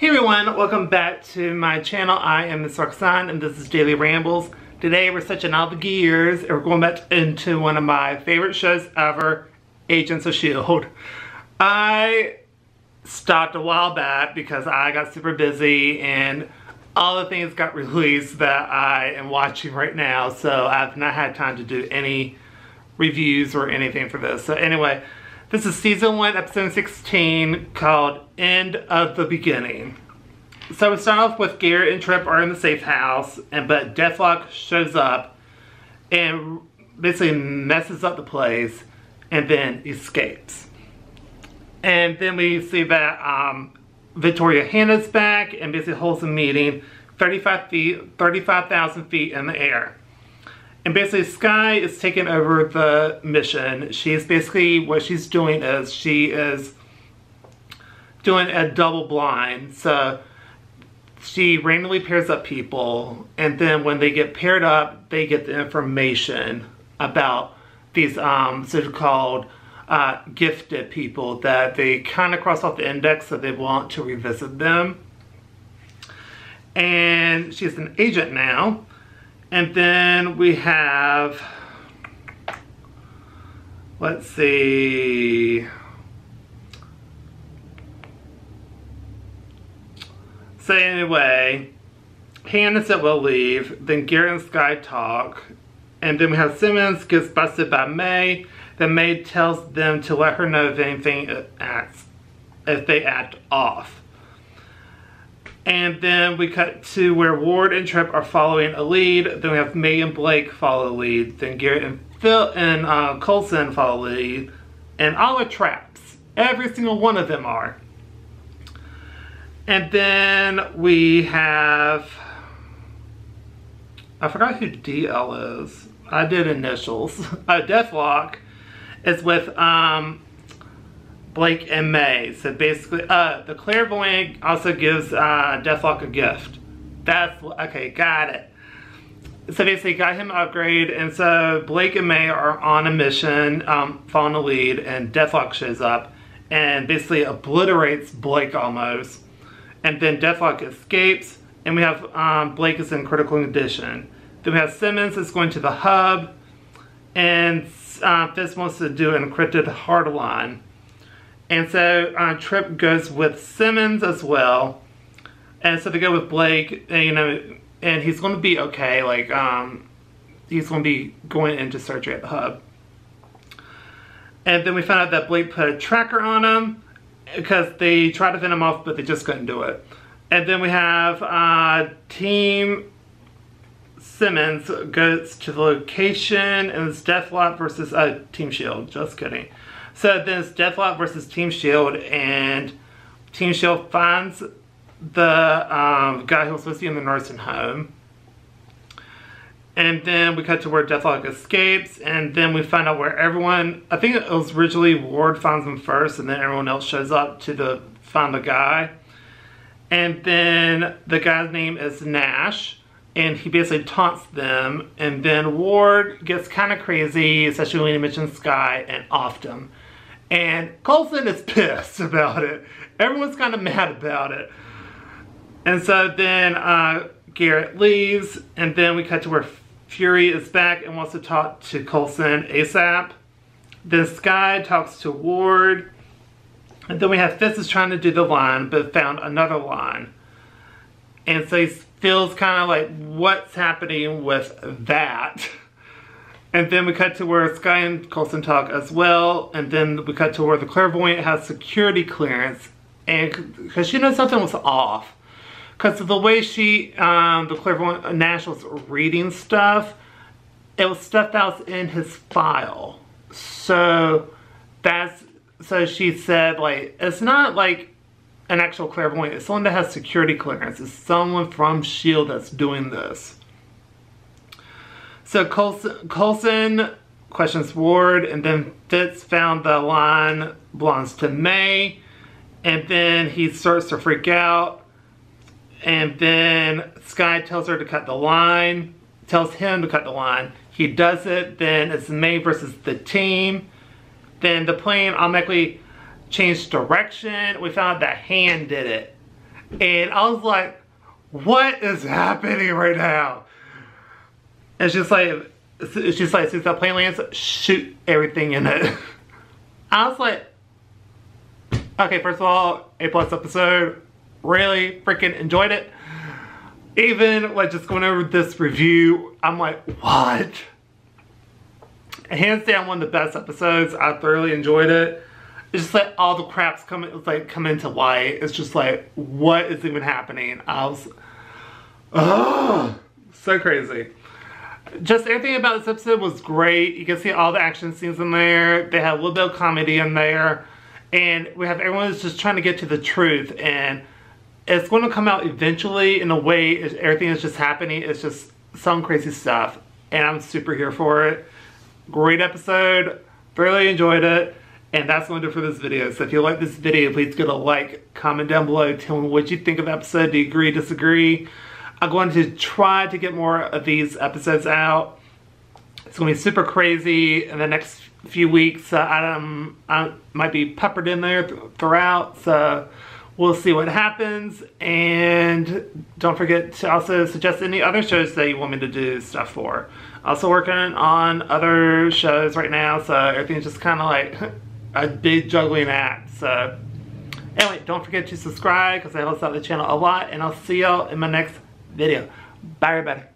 Hey everyone, welcome back to my channel. I am Miss Roxanne and this is Daily Rambles. Today we're switching out the gears and we're going back into one of my favorite shows ever, Agents of S.H.I.E.L.D. I stopped a while back because I got super busy and all the things got released that I am watching right now so I've not had time to do any reviews or anything for this. So anyway, this is season one, episode 16, called End of the Beginning. So we start off with Garrett and Trip are in the safe house, and but Deathlok shows up and basically messes up the place and then escapes. And then we see that um, Victoria Hand's back and basically holds a meeting 35 feet, 35,000 feet in the air. And basically Skye is taking over the mission. She's basically, what she's doing is she is doing a double blind. So she randomly pairs up people and then when they get paired up, they get the information about these um, so-called uh, gifted people that they kind of cross off the index so they want to revisit them. And she's an agent now. And then we have, let's see, so anyway, Hand said we'll leave, then Garrett and Skye talk, and then we have Simmons gets busted by May, then May tells them to let her know if anything uh, acts, if they act off. And then we cut to where Ward and Trip are following a lead. Then we have May and Blake follow the lead. Then Garrett and Phil and uh, Coulson follow the lead. And all are traps. Every single one of them are. And then we have... I forgot who DL is. I did initials. uh, Deathlok is with um, Blake and May. So basically, uh, the clairvoyant also gives uh, Deathlok a gift. That's, okay, got it. So basically got him upgrade and so Blake and May are on a mission, um, following the lead and Deathlok shows up and basically obliterates Blake almost. And then Deathlok escapes and we have um, Blake is in critical condition. Then we have Simmons is going to the hub and uh, Fitz wants to do an encrypted hard line. And so uh, Trip goes with Simmons as well. And so they go with Blake, and, you know, and he's going to be okay. Like, um, he's going to be going into surgery at the hub. And then we found out that Blake put a tracker on him because they tried to fend him off, but they just couldn't do it. And then we have uh, Team Simmons goes to the location, and it's Deathlok versus uh, Team Shield. Just kidding. So then it's Deathlok versus Team Shield, and Team Shield finds the um, guy who was supposed to be in the nursing home. And then we cut to where Deathlok escapes, and then we find out where everyone, I think it was originally Ward finds him first, and then everyone else shows up to the find the guy. And then the guy's name is Nash, and he basically taunts them, and then Ward gets kind of crazy, especially when he mentions Skye, and offed him. And Coulson is pissed about it. Everyone's kind of mad about it. And so then uh, Garrett leaves, and then we cut to where Fury is back and wants to talk to Coulson ASAP. Then Skye talks to Ward. And then we have Fitz is trying to do the line, but found another line. And so he feels kind of like, what's happening with that? And then we cut to where Skye and Coulson talk as well. And then we cut to where the clairvoyant has security clearance. And because she knows something was off. Because of the way she, um, the clairvoyant, Nash was reading stuff, it was stuff that was in his file. So that's, so she said like, it's not like an actual clairvoyant. It's someone that has security clearance. It's someone from S.H.I.E.L.D. that's doing this. So Coulson questions Ward, and then Fitz found the line belongs to May, and then he starts to freak out, and then Skye tells her to cut the line, tells him to cut the line. He does it, then it's May versus the team. Then the plane automatically changed direction. We found that Hand did it. And I was like, what is happening right now? It's just like, it's just like, since that plane lands, shoot everything in it. I was like, okay, first of all, A plus episode, really freaking enjoyed it. Even like just going over this review, I'm like, what? Hands down, one of the best episodes. I thoroughly enjoyed it. It's just like all the crap's come, it's like come into light. It's just like, what is even happening? I was, oh, so crazy. Just everything about this episode was great. You can see all the action scenes in there. They have a little bit of comedy in there. And we have everyone just trying to get to the truth. And it's going to come out eventually in a way everything is just happening. It's just some crazy stuff. And I'm super here for it. Great episode. Really enjoyed it. And that's going to do for this video. So if you like this video, please give a like, comment down below, tell me what you think of the episode. Do you agree, disagree? I'm going to try to get more of these episodes out. It's going to be super crazy in the next few weeks. I, um, I might be peppered in there th throughout. So we'll see what happens. And don't forget to also suggest any other shows that you want me to do stuff for. Also working on other shows right now. So everything's just kind of like a big juggling act. So anyway, don't forget to subscribe because that helps out the channel a lot. And I'll see y'all in my next video. Bye everybody.